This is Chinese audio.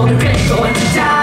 我跟人生玩家。